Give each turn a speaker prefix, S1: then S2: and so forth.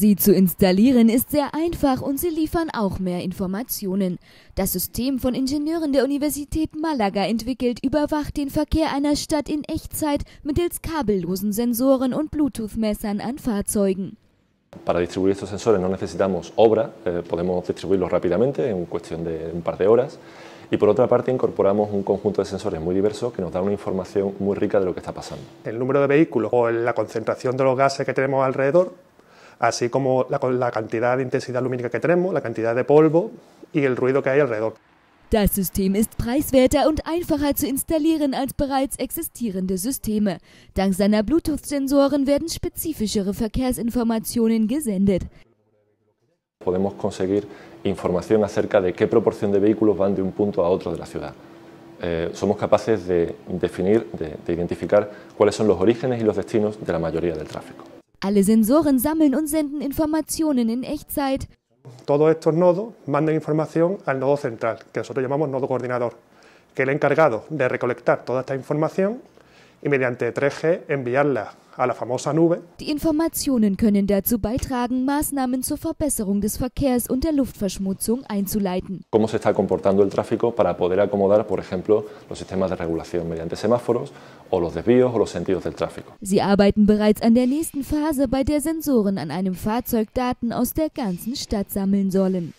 S1: Sie zu installieren ist sehr einfach und sie liefern auch mehr Informationen. Das System von Ingenieuren der Universität Malaga entwickelt überwacht den Verkehr einer Stadt in Echtzeit mittels kabellosen Sensoren und Bluetooth-Messern an Fahrzeugen.
S2: Para distribuir estos sensores no necesitamos obra, eh, podemos distribuirlos rápidamente en cuestión de un par de horas. Y por otra parte incorporamos un conjunto de sensores muy diversos que nos da una información muy rica de lo que está pasando.
S3: El número de vehículos o la concentración de los gases que tenemos alrededor, así como la, la cantidad de intensidad lumínica que tenemos, la cantidad de polvo y el ruido que hay alrededor.
S1: Das System ist preiswerter und einfacher zu installieren als bereits existierende Systeme. Dank seiner Bluetooth-Sensoren werden spezifischere Verkehrsinformationen gesendet.
S2: Podemos conseguir información acerca de qué proporción de vehículos van de un punto a otro de la ciudad. Eh, somos capaces de definir, de, de identificar cuáles son los orígenes y los destinos de la mayoría del tráfico.
S1: Alle Sensoren sammeln und senden Informationen in Echtzeit.
S3: Todos estos nodos mandan información al nodo central, que nosotros llamamos nodo coordinador, que es el encargado de recolectar toda esta información y mediante 3G enviarla a la famosa nube.
S1: Die Informationen können dazu beitragen, Maßnahmen zur Verbesserung des Verkehrs und der Luftverschmutzung einzuleiten.
S2: Cómo se está comportando el tráfico para poder acomodar, por ejemplo, los sistemas de regulación mediante semáforos o los desvíos o los sentidos del tráfico.
S1: Sie arbeiten bereits an der nächsten Phase, bei der Sensoren an einem Fahrzeug Daten aus der ganzen Stadt sammeln sollen.